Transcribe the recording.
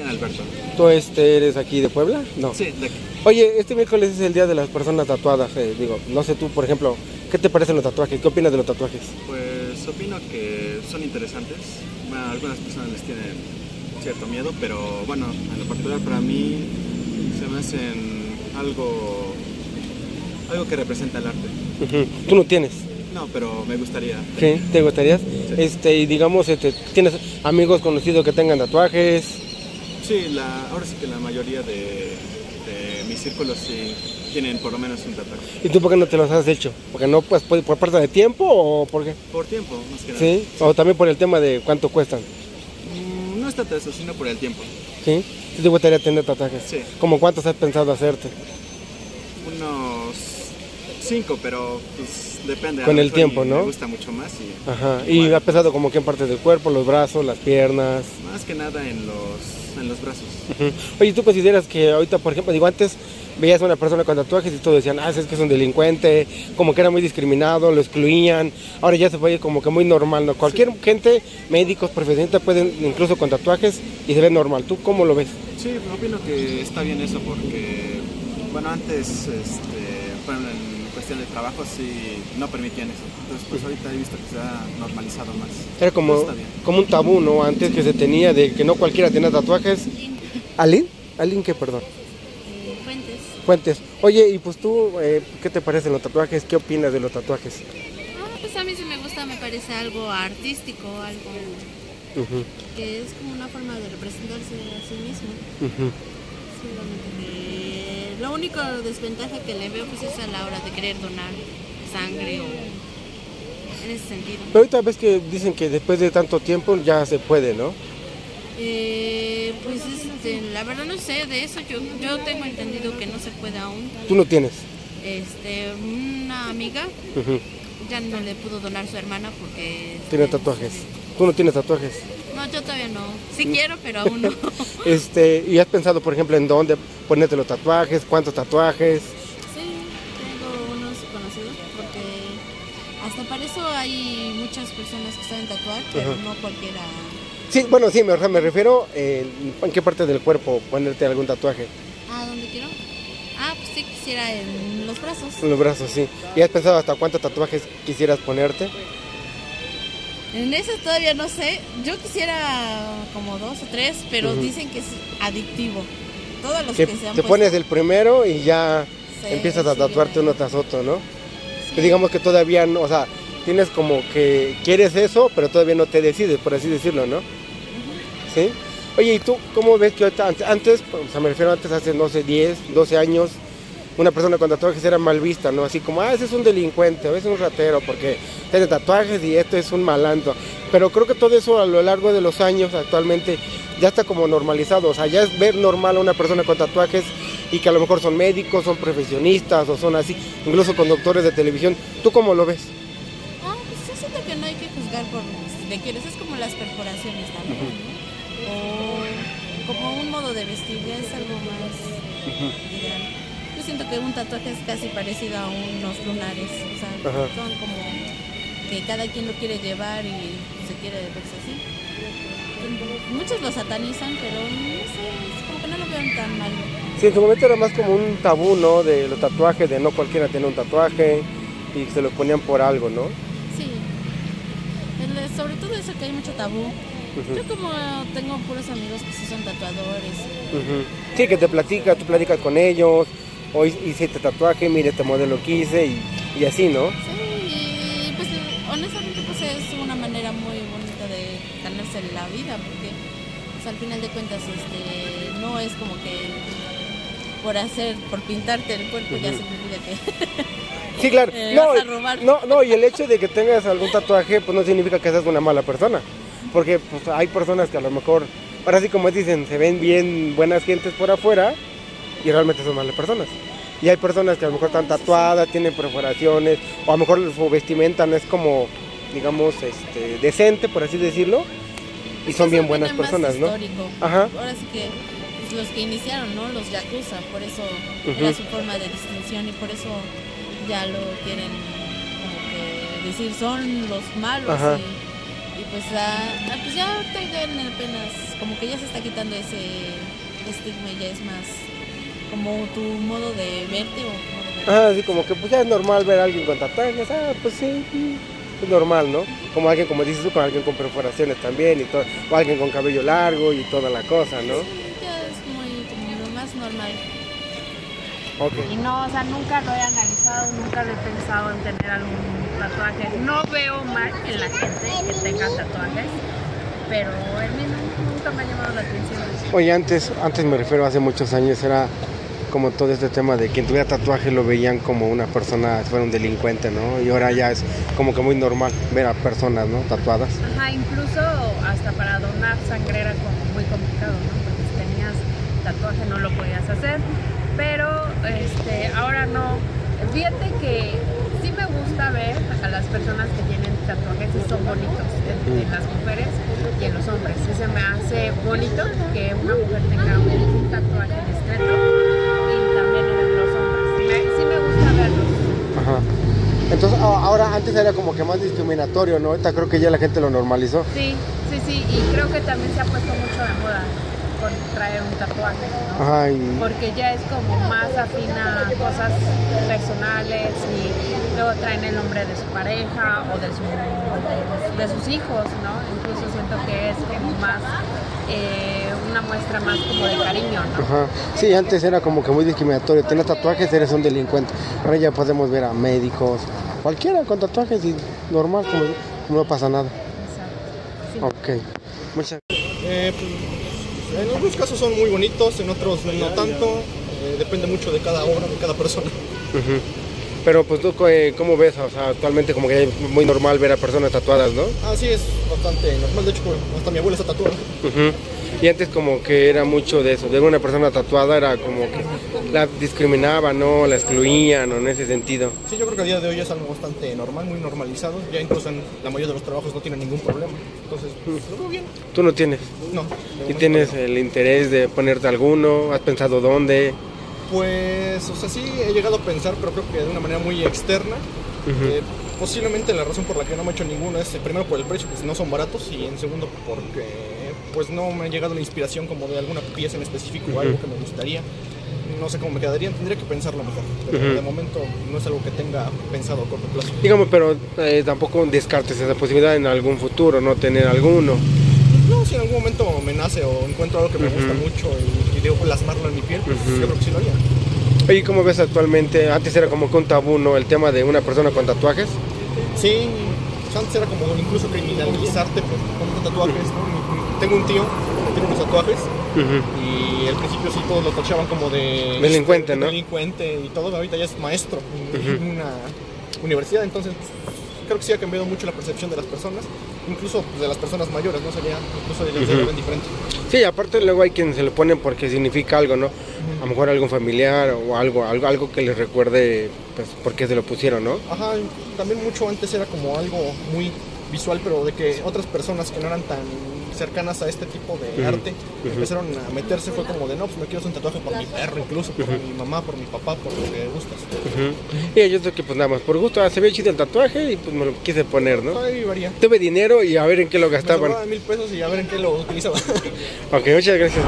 Alberto. ¿Tú este, eres aquí de Puebla? No. Sí, de aquí. Oye, este miércoles es el día de las personas tatuadas. eh, digo, no sé tú, por ejemplo, ¿qué te parecen los tatuajes? ¿Qué opinas de los tatuajes? Pues opino que son interesantes. Bueno, a algunas personas les tienen cierto miedo, pero bueno, en lo particular para mí se me hacen algo, algo que representa el arte. ¿Tú no tienes? No, pero me gustaría. ¿Sí? ¿Te gustaría? Este, y digamos, este, ¿tienes amigos conocidos que tengan tatuajes? Sí, la, ahora sí que la mayoría de, de mis círculos sí tienen por lo menos un tatuaje. ¿Y tú por qué no te los has hecho? ¿Porque no, pues, por por falta de tiempo o por qué? Por tiempo, más que nada. ¿Sí? O también por el tema de cuánto cuestan. Mm, No es tanto eso, sino por el tiempo. ¿Sí? ¿Sí te gustaría tener tatuajes? Sí. ¿Cómo cuántos has pensado hacerte? Unos cinco, pero pues depende. Con el tiempo, ¿no? Me gusta mucho más y Ajá. ¿Y Igual. ha pesado como que en partes del cuerpo, los brazos, las piernas? más que nada en los, en los brazos. Oye, ¿tú consideras que ahorita, por ejemplo, digo, antes veías a una persona con tatuajes y todos decían, ah, es que es un delincuente, como que era muy discriminado, lo excluían, ahora ya se fue como que muy normal, ¿no? Cualquier gente, médicos, profesionistas pueden incluso con tatuajes y se ve normal. ¿Tú cómo lo ves? Sí, opino que está bien eso porque, bueno, antes, este, bueno, en cuestión de trabajo sí no permitían eso. Entonces, pues ahorita he visto que se ha normalizado más. Era como, como un tabú, ¿no? Antes que se tenía de que no cualquiera tenía tatuajes. ¿Alín? ¿Alín qué, perdón? Eh, Fuentes. Fuentes. Oye, y pues tú, eh, ¿qué te parecen los tatuajes? ¿Qué opinas de los tatuajes? Ah, pues a mí sí me gusta, me parece algo artístico, algo que es como una forma de representarse a sí mismo. ujú. Solamente que lo único desventaja que le veo pues es a la hora de querer donar sangre o en ese sentido. Pero ahorita ves que dicen que después de tanto tiempo ya se puede, ¿no? Eh, pues este, la verdad no sé de eso, yo, yo tengo entendido que no se puede aún. Tú no tienes. Este, una amiga ya no le pudo donar su hermana porque... Tiene este, tatuajes. Tú no tienes tatuajes. No, yo todavía no. Sí quiero, pero aún no. Este, ¿y has pensado, por ejemplo, en dónde ponerte los tatuajes? ¿Cuántos tatuajes? Sí, tengo unos conocidos porque hasta para eso hay muchas personas que saben tatuar, pero no cualquiera. Sí, bueno, sí, me, me refiero eh, en qué parte del cuerpo ponerte algún tatuaje. Ah, ¿dónde quiero? Ah, pues sí quisiera en los brazos. En los brazos, sí. ¿Y has pensado hasta cuántos tatuajes quisieras ponerte? En eso todavía no sé. Yo quisiera como dos o tres, pero dicen que es adictivo. Todos los Que que, se han te puesto- pones el primero y ya Sí, empiezas a sí, tatuarte uno tras otro, ¿no? Sí. Que digamos que todavía no, o sea, tienes como que quieres eso, pero todavía no te decides, por así decirlo, ¿no? ¿Sí? Oye, ¿y tú cómo ves que ahorita, ante- antes, o sea, me refiero antes hace, no sé, 10, 12 años, una persona con tatuajes era mal vista, ¿no? Así como, ah, ese es un delincuente, o ese es un ratero, porque tiene tatuajes y esto es un malandro. Pero creo que todo eso a lo largo de los años actualmente ya está como normalizado, o sea, ya es ver normal a una persona con tatuajes y que a lo mejor son médicos, son profesionistas o son así, incluso conductores de televisión. ¿Tú cómo lo ves? Ah, pues yo siento que no hay que juzgar por si te quieres. Es como las perforaciones también, ¿no? O como un modo de vestir, ya es algo más ideal. Yo siento que un tatuaje es casi parecido a unos lunares. O sea, son como que cada quien lo quiere llevar y se quiere verse así. Muchos lo satanizan, pero no sé, es como que no lo vean tan mal. Sí, en su momento era más como un tabú, ¿no? De los tatuajes, de no cualquiera tiene un tatuaje y se los ponían por algo, ¿no? Sí. El- sobre todo eso que hay mucho tabú. Yo como tengo puros amigos que sí son tatuadores. Sí, que te platicas, tú platicas con ellos, hoy hice este tatuaje, mire este modelo que hice y, y así, ¿no? Sí, y pues honestamente pues es una manera muy bonita de ganarse la vida porque pues, al final de cuentas este no es como que por hacer, por pintarte el cuerpo ya Ujú. significa que Sí, claro. Eh, no, vas a robar. no, no, y el hecho de que tengas algún tatuaje, pues no significa que seas una mala persona. Porque pues, hay personas que a lo mejor, ahora sí como dicen, se ven bien buenas gentes por afuera y realmente son malas personas. Y hay personas que a lo mejor están tatuadas, tienen perforaciones, o a lo mejor su vestimenta no es como, digamos, este, decente, por así decirlo, y son bien buenas personas, ¿no? histórico. Ajá. Ahora sí que pues, los que iniciaron, ¿no? Los yakuza, por eso Ujú. era su forma de distinción y por eso ya lo quieren como que decir son los malos Ajá. y, y pues, ah, pues ya apenas, como que ya se está quitando ese estigma y ya es más como tu modo de verte o de Ah, así como que pues ya es normal ver a alguien con tatuajes, ah, pues sí, sí, normal, ¿no? Como alguien, como dices tú, con alguien con perforaciones también y todo, o alguien con cabello largo y toda la cosa, ¿no? Sí, ya es muy como lo más normal. Ok. Y no, o sea, nunca lo he analizado, nunca lo he pensado en tener algún tatuaje. No veo mal en la gente que tenga tatuajes, pero el mío nunca me ha llamado la atención. Oye, antes, antes me refiero hace muchos años, era como todo este tema de quien tuviera tatuaje lo veían como una persona, fuera un delincuente, ¿no? Y ahora ya es como que muy normal ver a personas, ¿no? Tatuadas. Ajá, incluso hasta para donar sangre era como muy complicado, ¿no? Porque si tenías tatuaje no lo podías hacer, pero este, ahora no. Fíjate que sí me gusta ver a las personas que tienen tatuajes y son bonitos, en, en las mujeres y en los hombres. Sí se me hace bonito que una mujer tenga un tatuaje discreto Entonces, ahora antes era como que más discriminatorio, ¿no? Ahorita creo que ya la gente lo normalizó. Sí, sí, sí, y creo que también se ha puesto mucho de moda con traer un tatuaje, ¿no? Ajá, y Porque ya es como más afín a cosas personales y luego traen el nombre de su pareja o de, su, de sus hijos, ¿no? Incluso siento que es como más, eh, una muestra más como de cariño, ¿no? Ajá. Sí, antes era como que muy discriminatorio. Tener tatuajes eres un delincuente. Ahora ya podemos ver a médicos, cualquiera con tatuajes y normal, como, como no pasa nada. Exacto. Sí. Ok. Muchas Eh, pues, en algunos casos son muy bonitos, en otros no tanto. Eh, depende mucho de cada obra, de cada persona. Ujú. Pero pues tú, eh, ¿cómo ves? O sea, actualmente como que es muy normal ver a personas tatuadas, ¿no? Así es bastante normal. De hecho, hasta mi abuela está tatuada. Ujú. Y antes como que era mucho de eso, de una persona tatuada era como que la discriminaban, ¿no? La excluían, ¿no? En ese sentido. Sí, yo creo que a día de hoy es algo bastante normal, muy normalizado. Ya incluso en la mayoría de los trabajos no tienen ningún problema. Entonces, pues, lo veo bien. Tú no tienes. No. ¿Y tienes no. el interés de ponerte alguno? ¿Has pensado dónde? Pues, o sea, sí he llegado a pensar, pero creo que de una manera muy externa. Eh, posiblemente la razón por la que no me he hecho ninguno es eh, primero por el precio, que no son baratos, y en segundo porque pues no me ha llegado la inspiración como de alguna pieza en específico o algo que me gustaría. No sé cómo me quedarían, tendría que pensarlo mejor. Pero Ujú. de momento no es algo que tenga pensado a corto plazo. Digamos, pero eh, tampoco descartes esa posibilidad en algún futuro, no tener alguno. No, si en algún momento me nace o encuentro algo que me gusta mucho y, y debo plasmarlo en mi piel, pues yo creo que sí lo haría. Oye, ¿cómo ves actualmente? Antes era como que un tabú, ¿no? El tema de una persona con tatuajes. Sí, antes era como incluso criminalizarte por ponerte tatuajes, ¿no? Tengo un tío que tiene unos tatuajes y al principio sí todos lo tachaban como de... Delincuente, ¿no? Delincuente y todo, ahorita ya es maestro en, en una universidad, entonces creo que sí ha cambiado mucho la percepción de las personas, incluso pues, de las personas mayores, ¿no? O sea, ya incluso ya lo ven diferente. Sí, aparte luego hay quienes se lo ponen porque significa algo, ¿no? A lo mejor algún familiar o algo, algo, algo que les recuerde, pues, por qué se lo pusieron, ¿no? Ajá, también mucho antes era como algo muy visual, pero de que otras personas que no eran tan cercanas a este tipo de arte empezaron a meterse, fue como de no, pues me quiero hacer un tatuaje por mi perro, incluso por mi mamá, por mi papá, por lo que gustas. Y yo creo que pues nada más, por gusto, ah, se ve chido el tatuaje y pues me lo quise poner, ¿no? Ahí varía. Tuve dinero y a ver en qué lo gastaban. mil pesos y a ver en qué lo utilizaba. Ok, muchas gracias.